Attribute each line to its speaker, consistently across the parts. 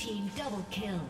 Speaker 1: Team double kill.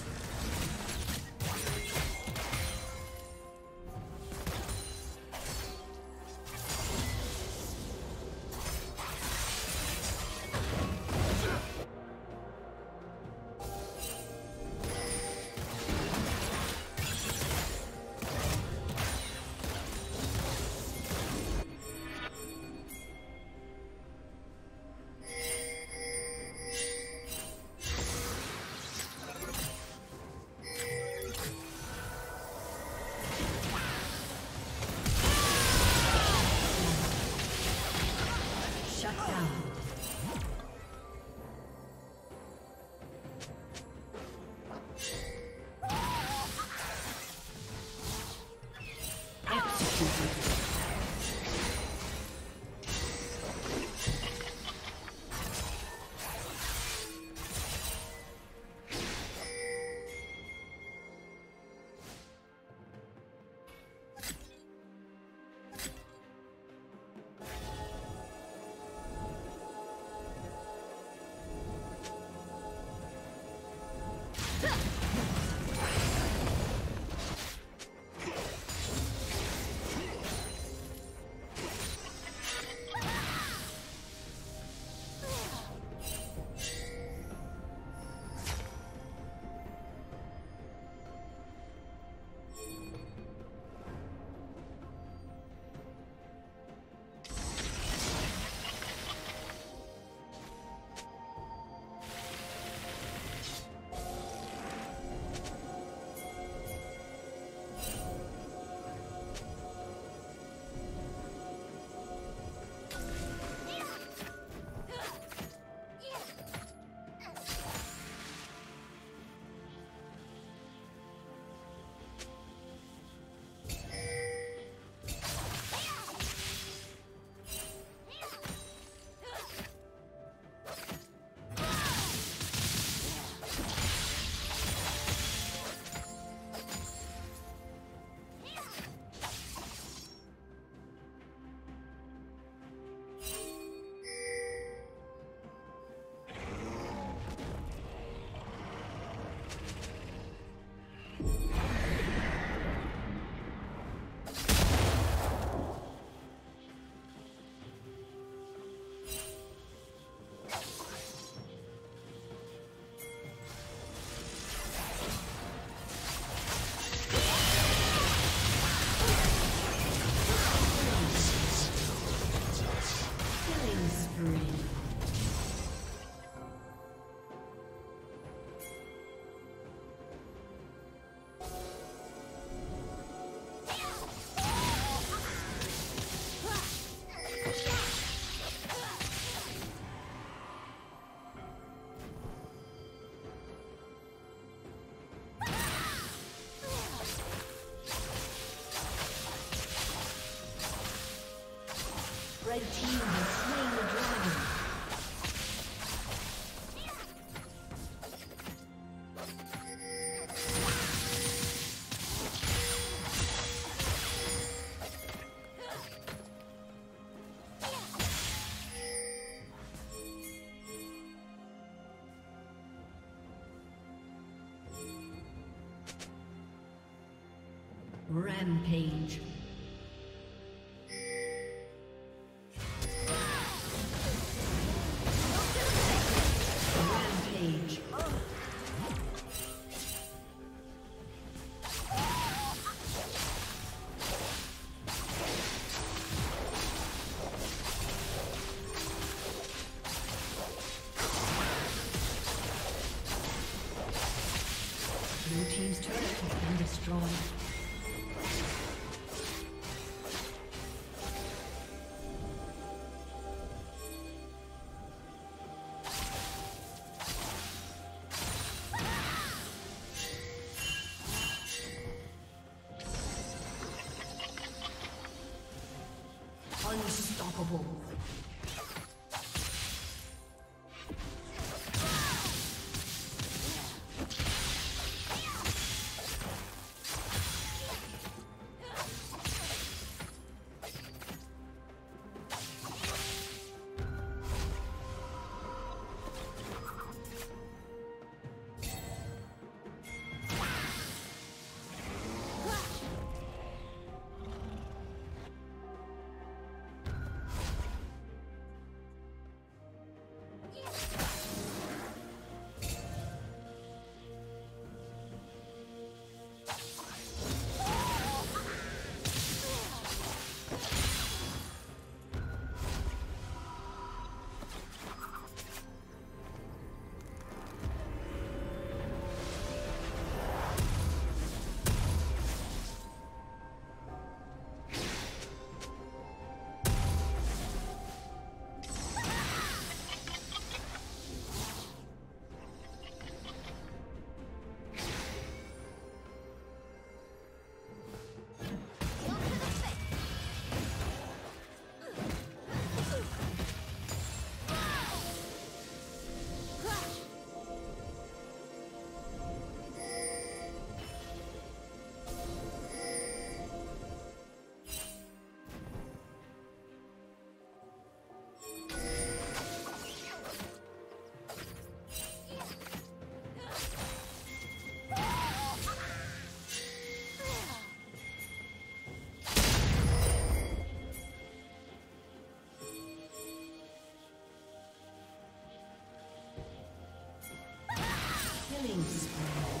Speaker 1: Rampage. unstoppable. Killing spree.